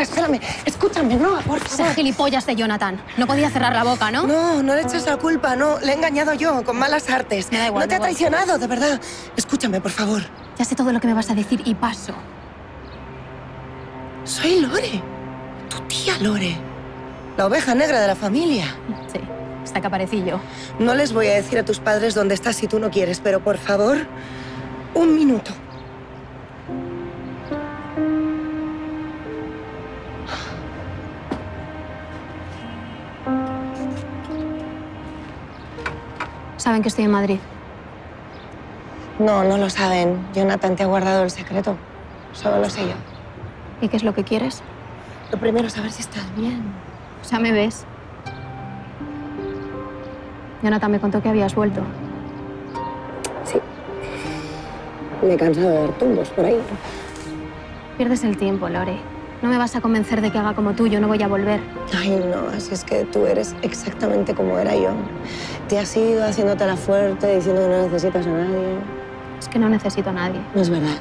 espérame. Escúchame, no, por favor. gilipollas de Jonathan. No podía cerrar la boca, ¿no? No, no le eches la culpa, no. Le he engañado yo, con malas artes. Me da igual, no te ha traicionado, de verdad. Escúchame, por favor. Ya sé todo lo que me vas a decir y paso. Soy Lore. Tu tía Lore. La oveja negra de la familia. Sí, hasta que aparecí yo. No les voy a decir a tus padres dónde estás si tú no quieres, pero por favor, un minuto. Saben que estoy en Madrid. No, no lo saben. Jonathan te ha guardado el secreto. Solo lo sé yo. ¿Y qué es lo que quieres? Lo primero es saber si estás bien. O sea, me ves. Jonathan me contó que habías vuelto. Sí. Me he cansado de dar tumbos por ahí. Pierdes el tiempo, Lore. No me vas a convencer de que haga como tú, yo no voy a volver. Ay, no, así es que tú eres exactamente como era yo. Te has ido haciéndote la fuerte, diciendo que no necesitas a nadie. Es que no necesito a nadie. No es verdad.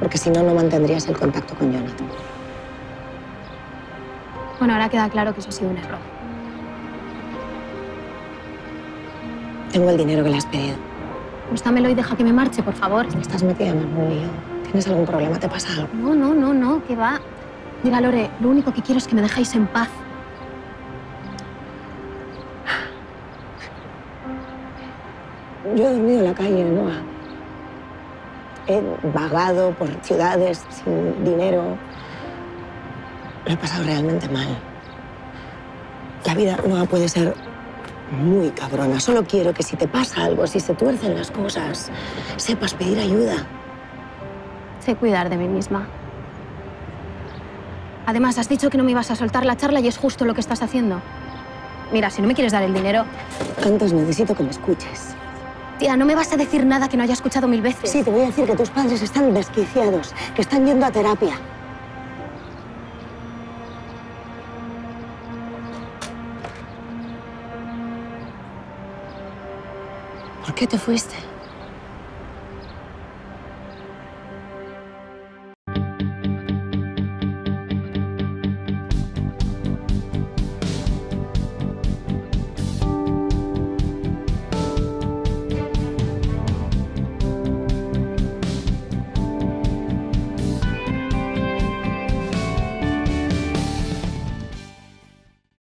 Porque si no, no mantendrías el contacto con Jonathan. Bueno, ahora queda claro que eso ha sido un error. Tengo el dinero que le has pedido. Pues dámelo y deja que me marche, por favor. Estás metida en un lío. ¿Tienes algún problema? ¿Te pasa algo? No, no, no, no, que va. Mira, Lore, lo único que quiero es que me dejéis en paz. Yo he dormido en la calle, Noah. He vagado por ciudades sin dinero. Lo he pasado realmente mal. La vida, Noah, puede ser muy cabrona. Solo quiero que si te pasa algo, si se tuercen las cosas, sepas pedir ayuda. Sé cuidar de mí misma. Además, has dicho que no me ibas a soltar la charla y es justo lo que estás haciendo. Mira, si no me quieres dar el dinero... Antes necesito que me escuches. Tía, no me vas a decir nada que no haya escuchado mil veces. Sí, te voy a decir que tus padres están desquiciados, que están yendo a terapia. ¿Por qué te fuiste?